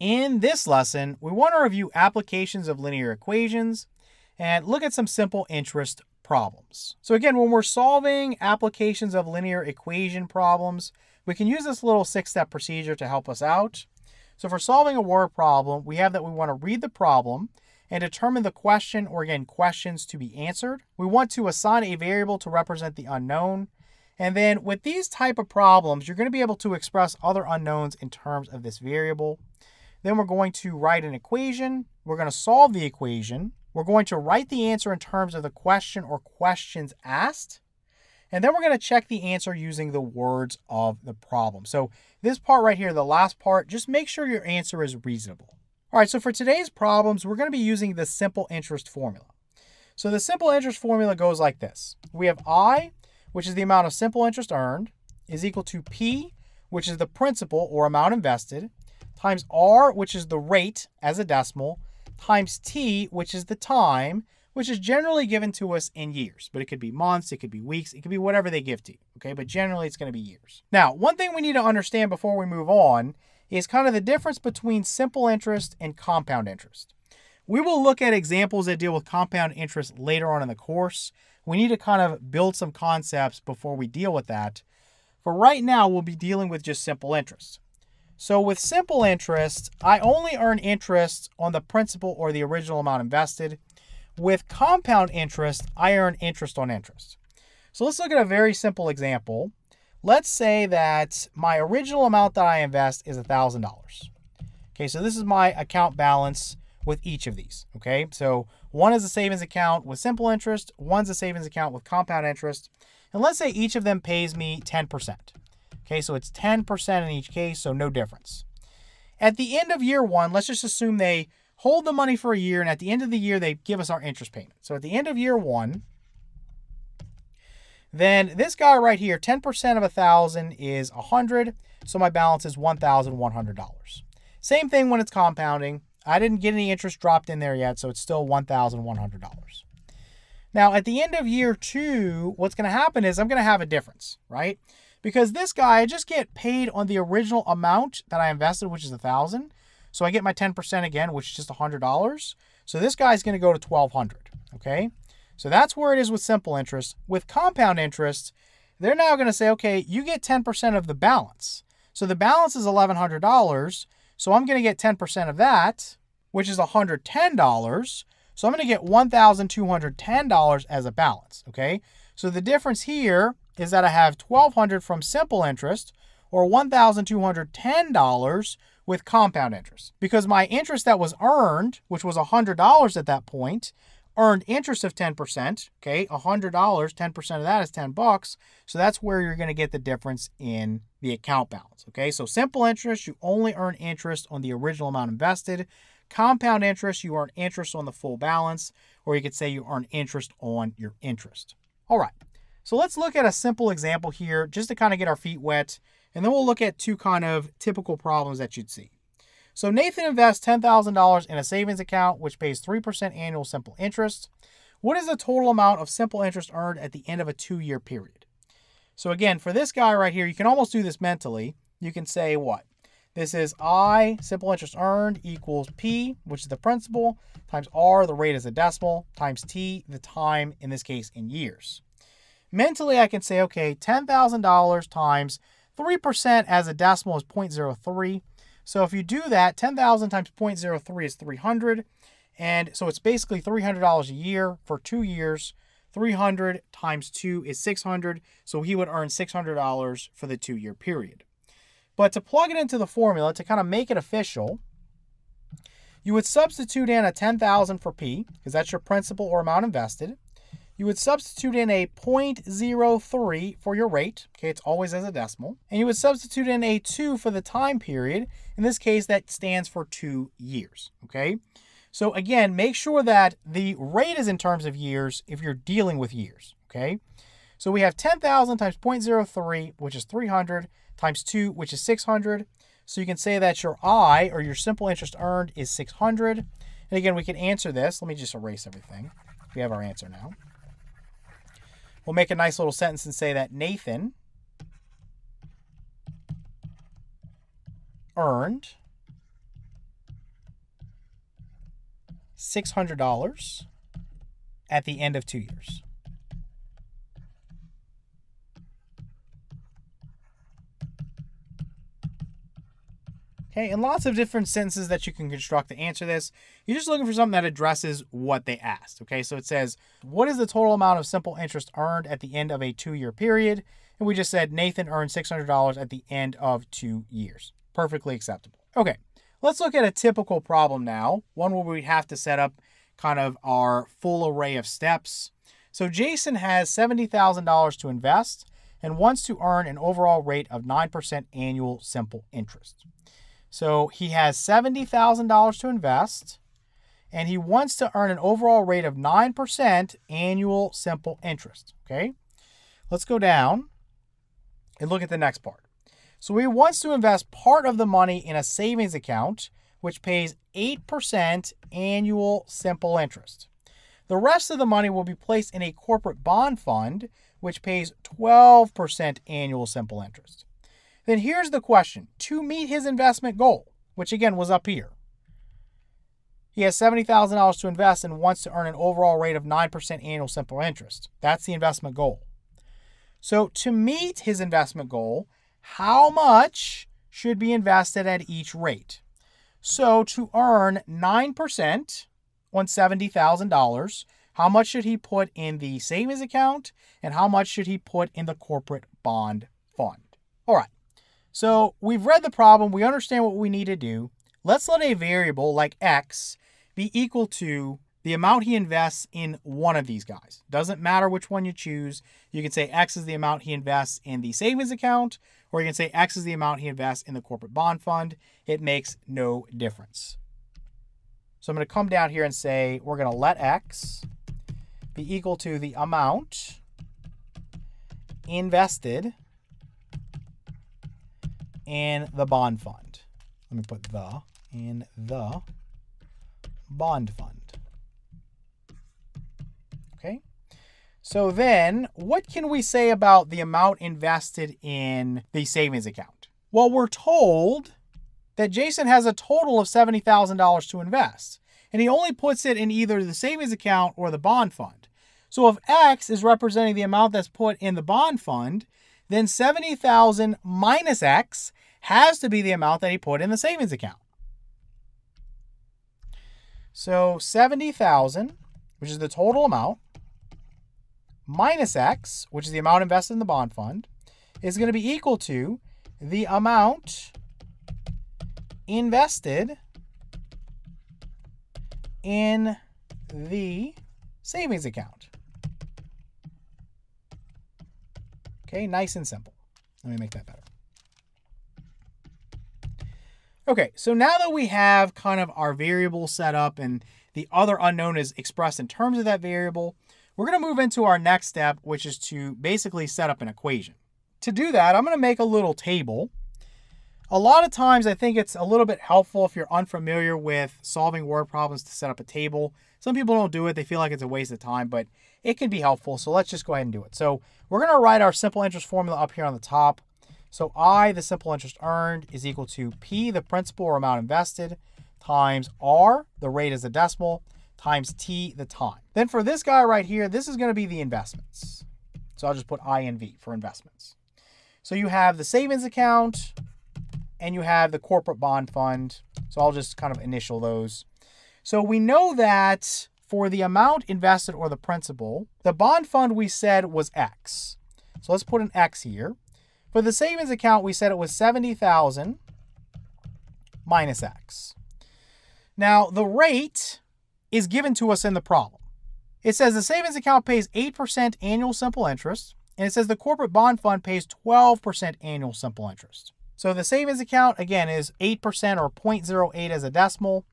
In this lesson, we want to review applications of linear equations and look at some simple interest problems. So again, when we're solving applications of linear equation problems, we can use this little six-step procedure to help us out. So for solving a word problem, we have that we want to read the problem and determine the question or again, questions to be answered. We want to assign a variable to represent the unknown. And then with these type of problems, you're going to be able to express other unknowns in terms of this variable. Then we're going to write an equation. We're going to solve the equation. We're going to write the answer in terms of the question or questions asked. And then we're going to check the answer using the words of the problem. So this part right here, the last part, just make sure your answer is reasonable. All right, so for today's problems, we're going to be using the simple interest formula. So the simple interest formula goes like this. We have I, which is the amount of simple interest earned, is equal to P, which is the principal or amount invested, times r, which is the rate as a decimal, times t, which is the time, which is generally given to us in years. But it could be months, it could be weeks, it could be whatever they give to you. Okay, but generally it's going to be years. Now, one thing we need to understand before we move on is kind of the difference between simple interest and compound interest. We will look at examples that deal with compound interest later on in the course. We need to kind of build some concepts before we deal with that. For right now, we'll be dealing with just simple interest. So with simple interest, I only earn interest on the principal or the original amount invested. With compound interest, I earn interest on interest. So let's look at a very simple example. Let's say that my original amount that I invest is $1,000. Okay, so this is my account balance with each of these. Okay, so one is a savings account with simple interest, one's a savings account with compound interest. And let's say each of them pays me 10%. Okay, so it's 10% in each case, so no difference. At the end of year one, let's just assume they hold the money for a year, and at the end of the year, they give us our interest payment. So at the end of year one, then this guy right here, 10% of a 1000 is 100 so my balance is $1,100. Same thing when it's compounding. I didn't get any interest dropped in there yet, so it's still $1,100. Now, at the end of year two, what's going to happen is I'm going to have a difference, right? Because this guy, I just get paid on the original amount that I invested, which is a thousand. So I get my 10% again, which is just a $100. So this guy's going to go to 1200 okay? So that's where it is with simple interest. With compound interest, they're now going to say, okay, you get 10% of the balance. So the balance is $1,100. So I'm going to get 10% of that, which is $110. So I'm going to get $1,210 as a balance, okay? So the difference here is that I have 1200 from simple interest or $1,210 with compound interest. Because my interest that was earned, which was $100 at that point, earned interest of 10%, okay? $100, 10% of that is 10 bucks. So that's where you're going to get the difference in the account balance, okay? So simple interest, you only earn interest on the original amount invested. Compound interest, you earn interest on the full balance, or you could say you earn interest on your interest. All right. So let's look at a simple example here just to kind of get our feet wet. And then we'll look at two kind of typical problems that you'd see. So Nathan invests $10,000 in a savings account, which pays 3% annual simple interest. What is the total amount of simple interest earned at the end of a two-year period? So again, for this guy right here, you can almost do this mentally. You can say what? This is I, simple interest earned, equals P, which is the principal, times R, the rate is a decimal, times T, the time, in this case, in years. Mentally, I can say, okay, $10,000 times 3% as a decimal is 0.03. So if you do that, 10,000 times 0.03 is 300. And so it's basically $300 a year for two years. 300 times 2 is 600. So he would earn $600 for the two year period. But to plug it into the formula, to kind of make it official, you would substitute in a 10,000 for P, because that's your principal or amount invested you would substitute in a 0.03 for your rate. Okay, it's always as a decimal. And you would substitute in a 2 for the time period. In this case, that stands for two years. Okay, so again, make sure that the rate is in terms of years if you're dealing with years. Okay, so we have 10,000 times 0.03, which is 300, times 2, which is 600. So you can say that your I, or your simple interest earned, is 600. And again, we can answer this. Let me just erase everything. We have our answer now. We'll make a nice little sentence and say that Nathan earned $600 at the end of two years. Okay, and lots of different sentences that you can construct to answer this. You're just looking for something that addresses what they asked. Okay, so it says, what is the total amount of simple interest earned at the end of a two-year period? And we just said Nathan earned $600 at the end of two years. Perfectly acceptable. Okay, let's look at a typical problem now, one where we have to set up kind of our full array of steps. So Jason has $70,000 to invest and wants to earn an overall rate of 9% annual simple interest. So he has $70,000 to invest and he wants to earn an overall rate of 9% annual simple interest. Okay, let's go down and look at the next part. So he wants to invest part of the money in a savings account, which pays 8% annual simple interest. The rest of the money will be placed in a corporate bond fund, which pays 12% annual simple interest. Then here's the question to meet his investment goal, which again was up here. He has $70,000 to invest and wants to earn an overall rate of 9% annual simple interest. That's the investment goal. So, to meet his investment goal, how much should be invested at each rate? So, to earn 9% on $70,000, how much should he put in the savings account and how much should he put in the corporate bond fund? All right. So we've read the problem, we understand what we need to do. Let's let a variable like x be equal to the amount he invests in one of these guys. Doesn't matter which one you choose. You can say x is the amount he invests in the savings account, or you can say x is the amount he invests in the corporate bond fund. It makes no difference. So I'm going to come down here and say we're going to let x be equal to the amount invested in the bond fund. Let me put the in the bond fund. Okay. So then, what can we say about the amount invested in the savings account? Well, we're told that Jason has a total of $70,000 to invest, and he only puts it in either the savings account or the bond fund. So if X is representing the amount that's put in the bond fund, then 70,000 minus X has to be the amount that he put in the savings account. So 70,000, which is the total amount, minus X, which is the amount invested in the bond fund, is going to be equal to the amount invested in the savings account. Okay, nice and simple. Let me make that better. Okay, so now that we have kind of our variable set up and the other unknown is expressed in terms of that variable, we're going to move into our next step, which is to basically set up an equation. To do that, I'm going to make a little table. A lot of times I think it's a little bit helpful if you're unfamiliar with solving word problems to set up a table. Some people don't do it. They feel like it's a waste of time, but it can be helpful. So let's just go ahead and do it. So we're going to write our simple interest formula up here on the top. So I, the simple interest earned, is equal to P, the principal or amount invested, times R, the rate is a decimal, times T, the time. Then for this guy right here, this is going to be the investments. So I'll just put I and V for investments. So you have the savings account and you have the corporate bond fund. So I'll just kind of initial those. So we know that for the amount invested or the principal, the bond fund we said was X. So let's put an X here. For the savings account, we said it was 70,000 minus X. Now, the rate is given to us in the problem. It says the savings account pays 8% annual simple interest, and it says the corporate bond fund pays 12% annual simple interest. So the savings account, again, is 8% or 0.08 as a decimal.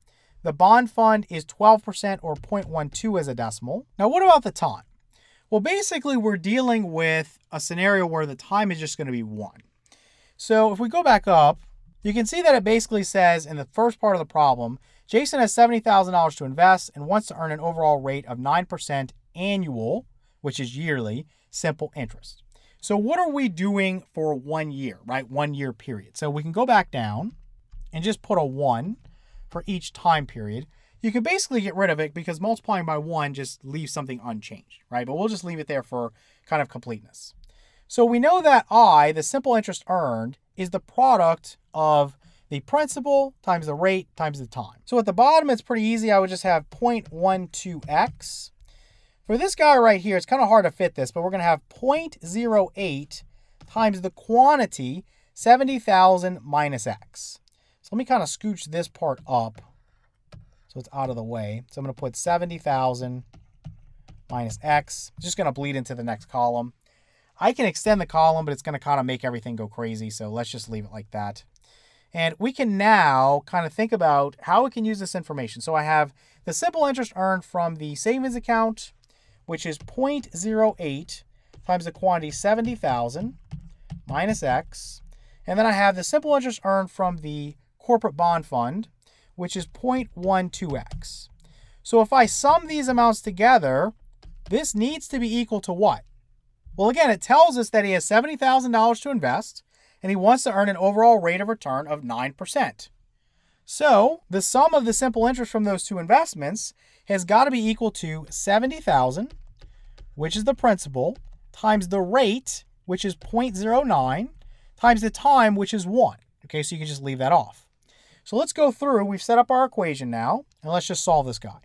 The bond fund is 12% or 0.12 as a decimal. Now, what about the time? Well, basically, we're dealing with a scenario where the time is just going to be 1. So if we go back up, you can see that it basically says in the first part of the problem, Jason has $70,000 to invest and wants to earn an overall rate of 9% annual, which is yearly, simple interest. So what are we doing for one year, right? One year period. So we can go back down and just put a 1 for each time period. You can basically get rid of it because multiplying by 1 just leaves something unchanged, right? But we'll just leave it there for kind of completeness. So we know that I, the simple interest earned, is the product of the principal times the rate times the time. So at the bottom, it's pretty easy. I would just have 0.12x. For this guy right here, it's kind of hard to fit this, but we're going to have 0.08 times the quantity, 70,000 minus x. So let me kind of scooch this part up so it's out of the way. So I'm going to put 70,000 minus x. It's just going to bleed into the next column. I can extend the column, but it's going to kind of make everything go crazy. So let's just leave it like that. And we can now kind of think about how we can use this information. So I have the simple interest earned from the savings account, which is 0.08 times the quantity 70,000 minus x. And then I have the simple interest earned from the corporate bond fund, which is 0.12x. So if I sum these amounts together, this needs to be equal to what? Well, again, it tells us that he has $70,000 to invest and he wants to earn an overall rate of return of 9%. So the sum of the simple interest from those two investments has got to be equal to 70,000, which is the principal, times the rate, which is 0.09, times the time, which is 1. Okay, so you can just leave that off. So let's go through. We've set up our equation now, and let's just solve this guy.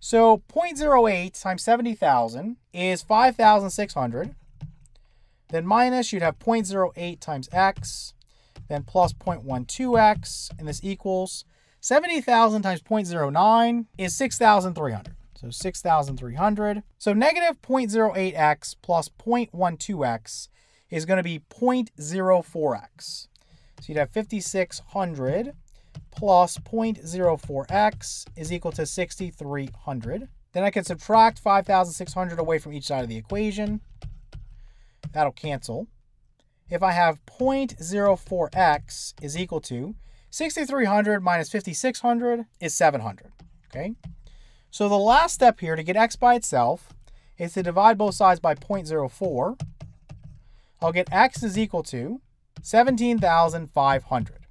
So 0.08 times 70,000 is 5,600. Then minus, you'd have 0.08 times x, then plus 0.12x, and this equals 70,000 times 0.09 is 6,300. So 6,300. So negative 0.08x plus 0.12x is going to be 0.04x. So you'd have 5,600 plus 0.04x is equal to 6,300. Then I can subtract 5,600 away from each side of the equation. That'll cancel. If I have 0.04x is equal to 6,300 minus 5,600 is 700, okay? So the last step here to get x by itself is to divide both sides by 0.04. I'll get x is equal to 17,500.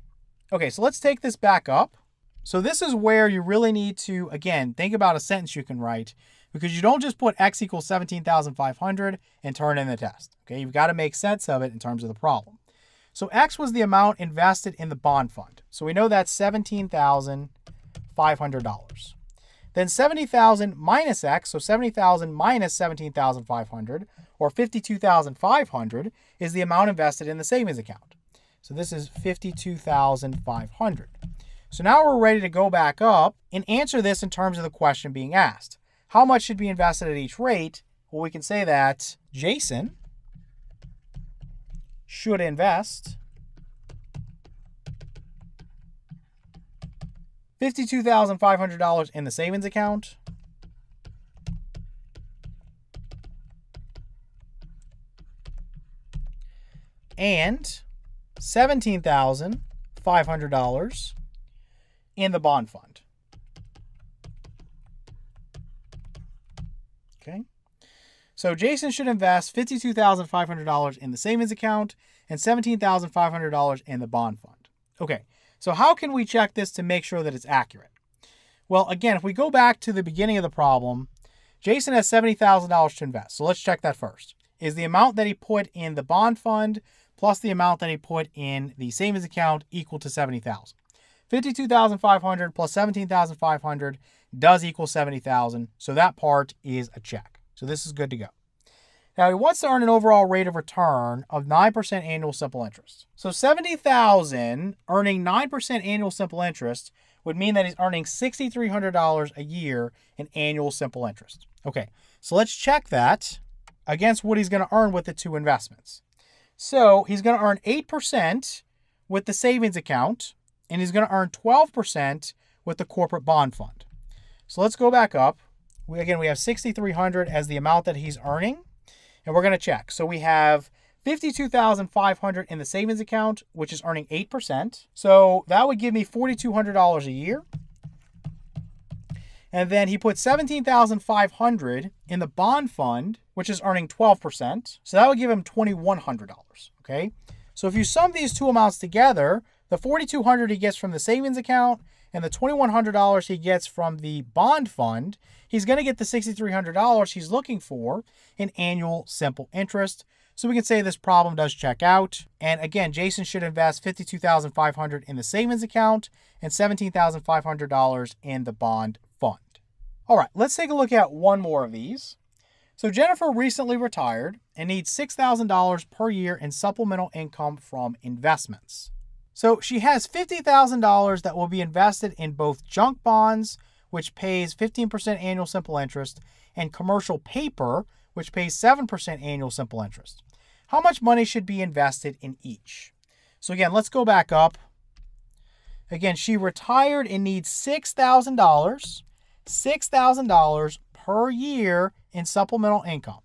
Okay, so let's take this back up. So this is where you really need to, again, think about a sentence you can write because you don't just put x equals 17,500 and turn in the test. Okay, you've got to make sense of it in terms of the problem. So x was the amount invested in the bond fund. So we know that's $17,500. Then 70,000 minus x, so 70,000 minus 17,500, or 52,500, is the amount invested in the savings account. So this is 52,500. So now we're ready to go back up and answer this in terms of the question being asked. How much should be invested at each rate? Well, we can say that Jason should invest $52,500 in the savings account. And $17,500 in the bond fund. Okay. So Jason should invest $52,500 in the savings account and $17,500 in the bond fund. Okay. So how can we check this to make sure that it's accurate? Well, again, if we go back to the beginning of the problem, Jason has $70,000 to invest. So let's check that first. Is the amount that he put in the bond fund plus the amount that he put in the savings account equal to 70,000? 52,500 plus 17,500 does equal 70,000. So that part is a check. So this is good to go. Now he wants to earn an overall rate of return of 9% annual simple interest. So 70,000 earning 9% annual simple interest would mean that he's earning $6,300 a year in annual simple interest. Okay, so let's check that against what he's going to earn with the two investments. So he's going to earn 8% with the savings account, and he's going to earn 12% with the corporate bond fund. So let's go back up. We, again, we have 6,300 as the amount that he's earning, and we're going to check. So we have 52,500 in the savings account, which is earning 8%. So that would give me $4,200 a year. And then he put 17,500 in the bond fund, which is earning 12%. So that would give him $2,100, okay? So if you sum these two amounts together, the 4,200 he gets from the savings account and the $2,100 he gets from the bond fund, he's going to get the $6,300 he's looking for in annual simple interest. So we can say this problem does check out. And again, Jason should invest $52,500 in the savings account and $17,500 in the bond. All right, let's take a look at one more of these. So Jennifer recently retired and needs $6,000 per year in supplemental income from investments. So she has $50,000 that will be invested in both junk bonds, which pays 15% annual simple interest, and commercial paper, which pays 7% annual simple interest. How much money should be invested in each? So again, let's go back up. Again, she retired and needs $6,000, $6,000 per year in supplemental income.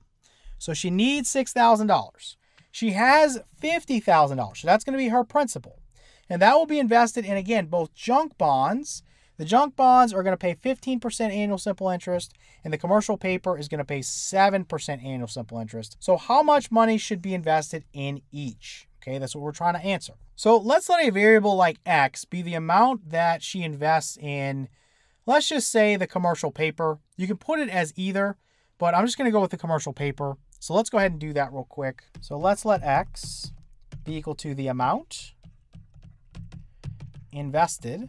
So she needs $6,000. She has $50,000. So that's going to be her principal. And that will be invested in, again, both junk bonds. The junk bonds are going to pay 15% annual simple interest, and the commercial paper is going to pay 7% annual simple interest. So, how much money should be invested in each? Okay, that's what we're trying to answer. So, let's let a variable like X be the amount that she invests in, let's just say the commercial paper. You can put it as either, but I'm just going to go with the commercial paper. So let's go ahead and do that real quick. So let's let X be equal to the amount invested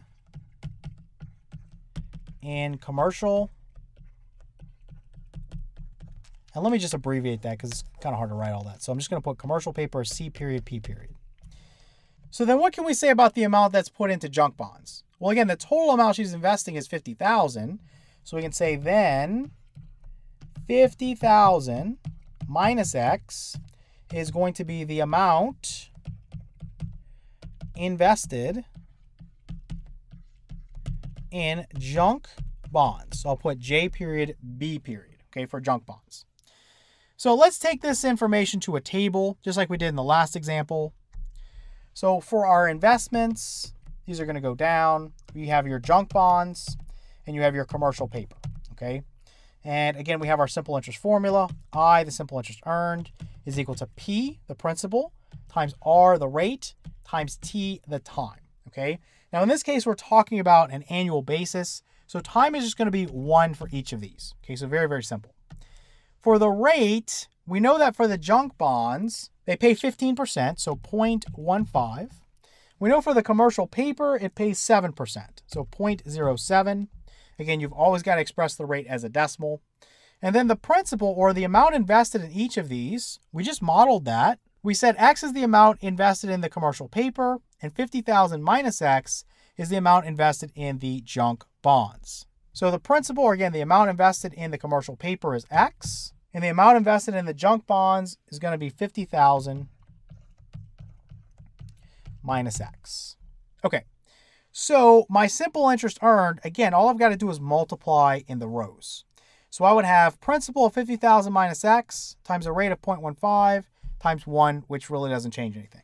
in commercial. And let me just abbreviate that because it's kind of hard to write all that. So I'm just going to put commercial paper C period P period. So then what can we say about the amount that's put into junk bonds? Well, again, the total amount she's investing is 50,000. So we can say then 50,000 minus x is going to be the amount invested in junk bonds. So I'll put J period B period, okay, for junk bonds. So let's take this information to a table, just like we did in the last example. So for our investments, these are going to go down. You have your junk bonds and you have your commercial paper, okay? And again, we have our simple interest formula. I, the simple interest earned, is equal to P, the principal, times R, the rate, times T, the time. Okay. Now, in this case, we're talking about an annual basis. So time is just going to be one for each of these. Okay. So very, very simple. For the rate, we know that for the junk bonds, they pay 15%, so 0.15. We know for the commercial paper, it pays 7%, so 0.07. Again, you've always got to express the rate as a decimal. And then the principal or the amount invested in each of these, we just modeled that. We said X is the amount invested in the commercial paper and 50,000 minus X is the amount invested in the junk bonds. So the principal, or again, the amount invested in the commercial paper is X, and the amount invested in the junk bonds is going to be 50,000 minus X. Okay, so my simple interest earned, again, all I've got to do is multiply in the rows. So I would have principal of 50,000 minus x times a rate of 0.15 times 1, which really doesn't change anything.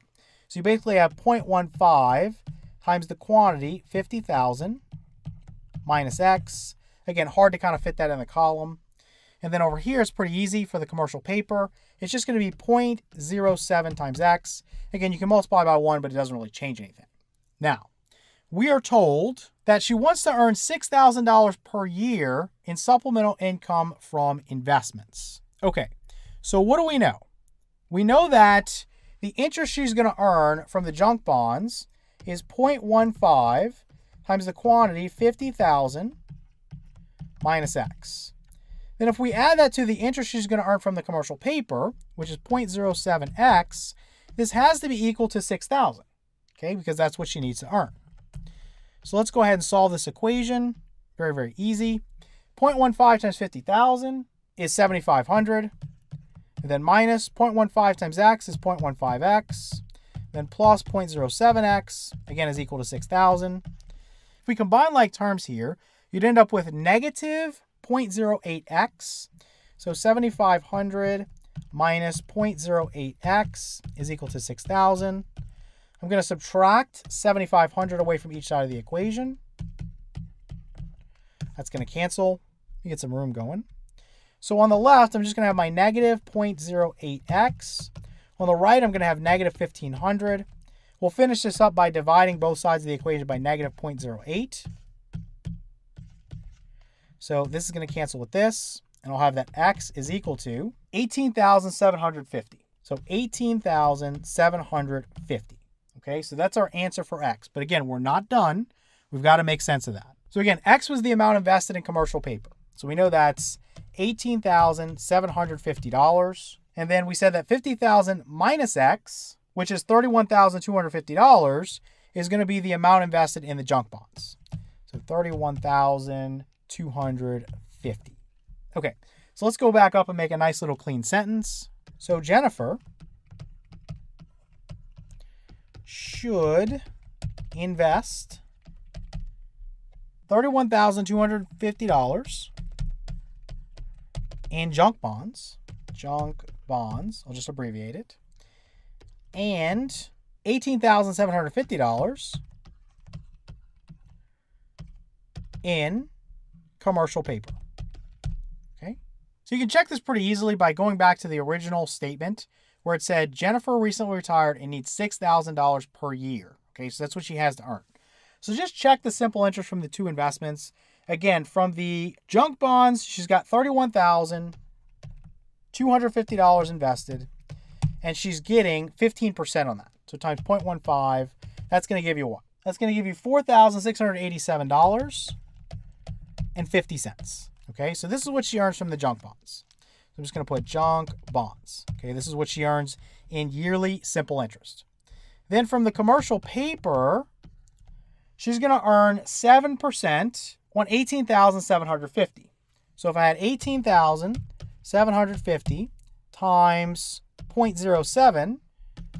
So you basically have 0.15 times the quantity, 50,000 minus x. Again, hard to kind of fit that in the column. And then over here, it's pretty easy for the commercial paper. It's just going to be 0.07 times x. Again, you can multiply by 1, but it doesn't really change anything. Now, we are told that she wants to earn $6,000 per year in supplemental income from investments. Okay, so what do we know? We know that the interest she's going to earn from the junk bonds is 0.15 times the quantity 50,000 minus X. Then if we add that to the interest she's going to earn from the commercial paper, which is 0.07x, this has to be equal to 6,000, okay, because that's what she needs to earn. So let's go ahead and solve this equation. Very, very easy. 0.15 times 50,000 is 7,500. And then minus 0.15 times x is 0.15x. Then plus 0.07x, again, is equal to 6,000. If we combine like terms here, you'd end up with negative 0.08x. So 7,500 minus 0.08x is equal to 6,000. I'm going to subtract 7,500 away from each side of the equation. That's going to cancel. You get some room going. So on the left, I'm just going to have my negative 0.08x. On the right, I'm going to have negative 1,500. We'll finish this up by dividing both sides of the equation by negative 0.08. So this is going to cancel with this, and I'll have that x is equal to 18,750. So 18,750. Okay, so that's our answer for x. But again, we're not done. We've got to make sense of that. So again, x was the amount invested in commercial paper. So we know that's $18,750. And then we said that 50,000 minus x, which is $31,250, is going to be the amount invested in the junk bonds. So 31,250. Okay, so let's go back up and make a nice little clean sentence. So Jennifer should invest $31,250 in junk bonds. Junk bonds, I'll just abbreviate it. And $18,750 in commercial paper. Okay. So you can check this pretty easily by going back to the original statement where it said Jennifer recently retired and needs $6,000 per year. Okay. So that's what she has to earn. So just check the simple interest from the two investments. Again, from the junk bonds, she's got $31,250 invested and she's getting 15% on that. So times 0.15, that's going to give you what? That's going to give you $4,687.50. Okay, so this is what she earns from the junk bonds. So I'm just going to put junk bonds. Okay, this is what she earns in yearly simple interest. Then from the commercial paper, she's going to earn 7% on 18,750. So if I had 18,750 times 0.07,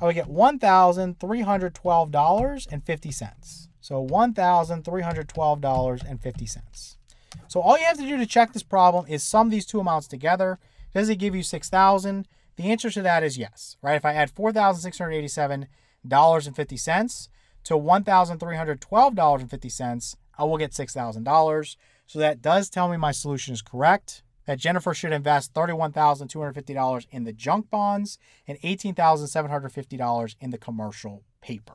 I would get $1,312.50. So $1,312.50. So all you have to do to check this problem is sum these two amounts together. Does it give you 6,000? The answer to that is yes, right? If I add $4,687.50 to $1,312.50, I will get $6,000. So that does tell me my solution is correct that Jennifer should invest $31,250 in the junk bonds and $18,750 in the commercial paper.